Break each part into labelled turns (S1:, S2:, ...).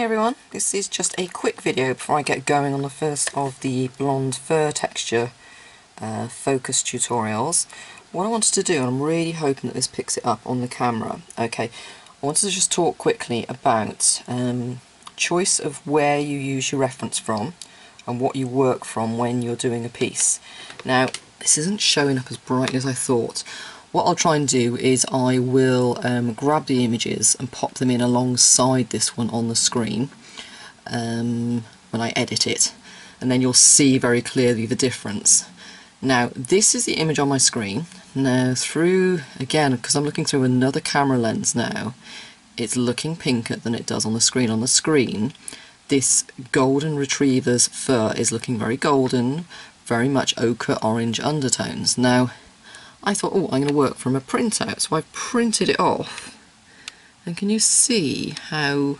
S1: Hi everyone, this is just a quick video before I get going on the first of the blonde fur texture uh, focus tutorials. What I wanted to do, and I'm really hoping that this picks it up on the camera, okay, I wanted to just talk quickly about um, choice of where you use your reference from and what you work from when you're doing a piece. Now, this isn't showing up as brightly as I thought. What I'll try and do is I will um, grab the images and pop them in alongside this one on the screen um, when I edit it and then you'll see very clearly the difference. Now this is the image on my screen. Now through, again because I'm looking through another camera lens now, it's looking pinker than it does on the screen. On the screen this golden retriever's fur is looking very golden, very much ochre orange undertones. Now I thought, oh, I'm going to work from a printout. So I've printed it off. And can you see how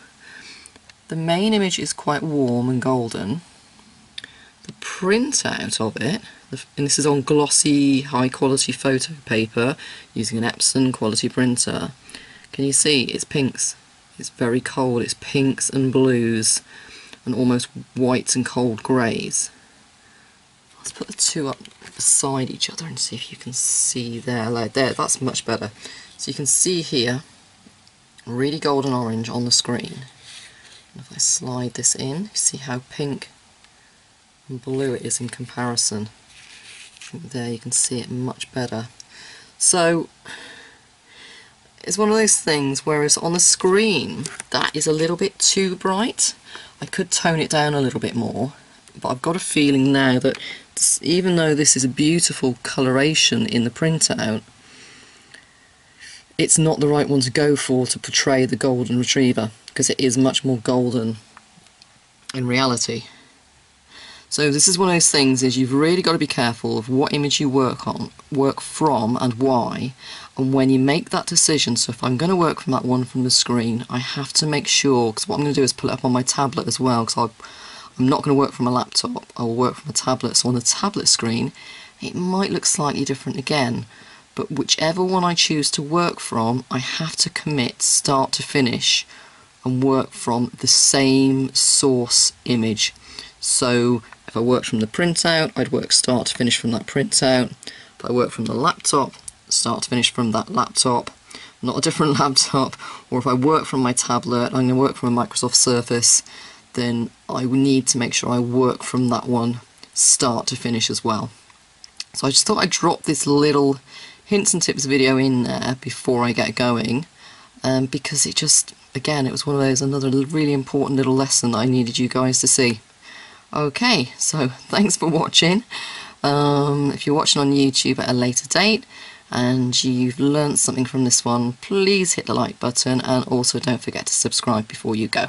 S1: the main image is quite warm and golden. The printout of it, and this is on glossy, high quality photo paper using an Epson quality printer. Can you see it's pinks? It's very cold, it's pinks and blues and almost whites and cold greys. Let's put the two up beside each other and see if you can see there. Like there, that's much better. So you can see here, really golden orange on the screen. And if I slide this in, see how pink and blue it is in comparison. There you can see it much better. So it's one of those things whereas on the screen that is a little bit too bright. I could tone it down a little bit more but I've got a feeling now that even though this is a beautiful coloration in the printout, it's not the right one to go for to portray the golden retriever because it is much more golden in reality. So this is one of those things is you've really got to be careful of what image you work on, work from and why and when you make that decision, so if I'm going to work from that one from the screen I have to make sure, because what I'm going to do is pull it up on my tablet as well because I'll I'm not going to work from a laptop, I will work from a tablet, so on the tablet screen it might look slightly different again, but whichever one I choose to work from, I have to commit start to finish and work from the same source image. So if I worked from the printout, I'd work start to finish from that printout. If I work from the laptop, start to finish from that laptop, not a different laptop. Or if I work from my tablet, I'm going to work from a Microsoft Surface then I need to make sure I work from that one start to finish as well. So I just thought I'd drop this little hints and tips video in there before I get going um, because it just, again, it was one of those, another really important little lesson I needed you guys to see. Okay, so thanks for watching. Um, if you're watching on YouTube at a later date and you've learned something from this one, please hit the like button and also don't forget to subscribe before you go.